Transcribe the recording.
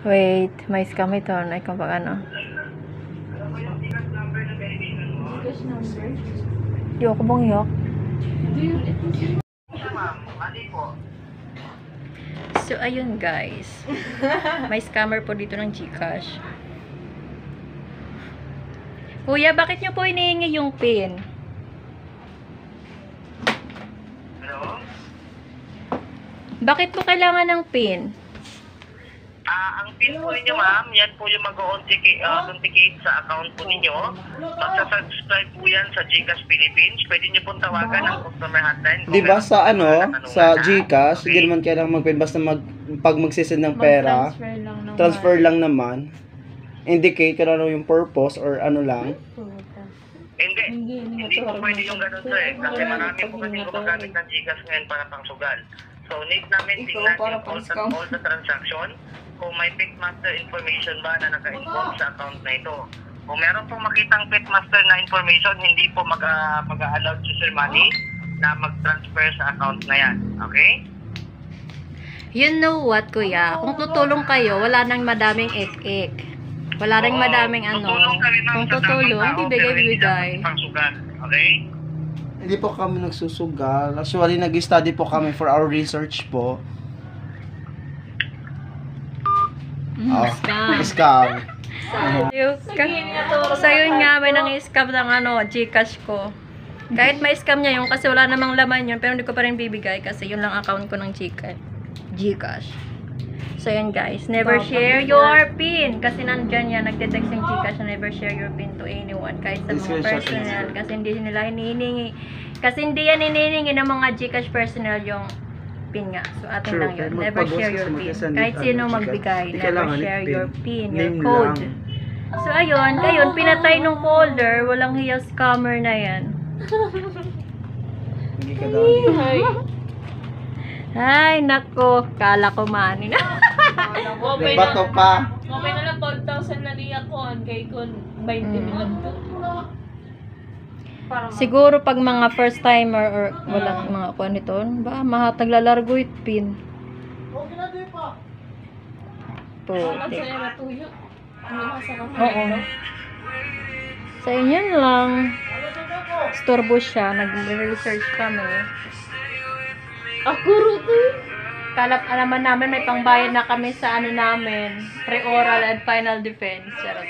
Wait, may scam ito. Ay, kung pag ano. Cash number. Yok bang yok? Do you ito? So, ayun guys. May scammer po dito ng Gcash. Kuya, bakit nyo po inihingi yung pin? Hello? Bakit po kailangan ng pin? Ang PIN po ninyo, ma'am, yan po yung mag-authenticate uh, authenticate sa account po ninyo. Magsasubscribe po yan sa GCash Philippines. Pwede nyo pong tawagan ang customer hotline. kung Di ba sa ano, sa? GCash, Okay? hindi naman kailangan mag basta mag pag magsisend ng pera, Mag-transfer lang ng transfer lang naman. Indicate kung ano yung purpose or ano lang. Hindi. Hindi, hindi Hindi po pwede yung ganun, sir. eh. Kasi marami po kasi gumagamit ng GCash ngayon para pang sugal. So, need namin tingnan para yung all, all the transaction. Kung may Pitmaster information ba na naka-involve sa account na ito. Kung meron pong makitang Pitmaster na information, hindi po mag, uh, mag-allow to Sir Money na mag-transfer sa account na yan. Okay? You know what, kuya? Kung tutulong kayo, wala nang madaming ek-ek. Wala ring Oo, madaming ano. tutulong kami ma'am, Kung sa tamang tutulong, tao, pero hindi bibigay-bibigay. dapat pangsugal. Okay? Hindi po kami nagsusugal. Actually, nag-study po kami for our research po. Mm, Oh, scam. scam. So, yun nga, may nang scam ng ano, Gcash ko. Kahit may scam niya yun, kasi wala namang laman yun, pero hindi ko pa rin bibigay kasi yun lang account ko ng Gcash. Gcash. So, yun guys, never share your PIN. Kasi nandyan yan, nagte-text yung Gcash na never share your PIN to anyone. Kahit sa mga yun. Kasi hindi nila hinihingi. Kasi hindi yan hinihingi ng mga Gcash personnel yung PIN nga. So, atin True, lang yun. Never share your PIN. Kahit sino magbigay, never share your PIN, your code. lang. So, ayun. Ayun, pinatay nung folder. Walang hiya scammer na yan. Hindi ka daw. Ay. Nako. Kala ko manin. Okay Bato na. pa. Okay na lang 4,000 na niya ko. Ang kay kon 20 Mm. lang to. Siguro pag mga first timer or walang mga kuha nito, ba, mahatag lalargo it pin. Wala Puti. sa'yo natuyo. Ano na sa Oo. Sa inyo lang. Storbo siya. Nag-research kami. Ako ruto. Kalap alaman namin may pangbayad na kami sa ano namin. Pre-oral and final defense. Charot.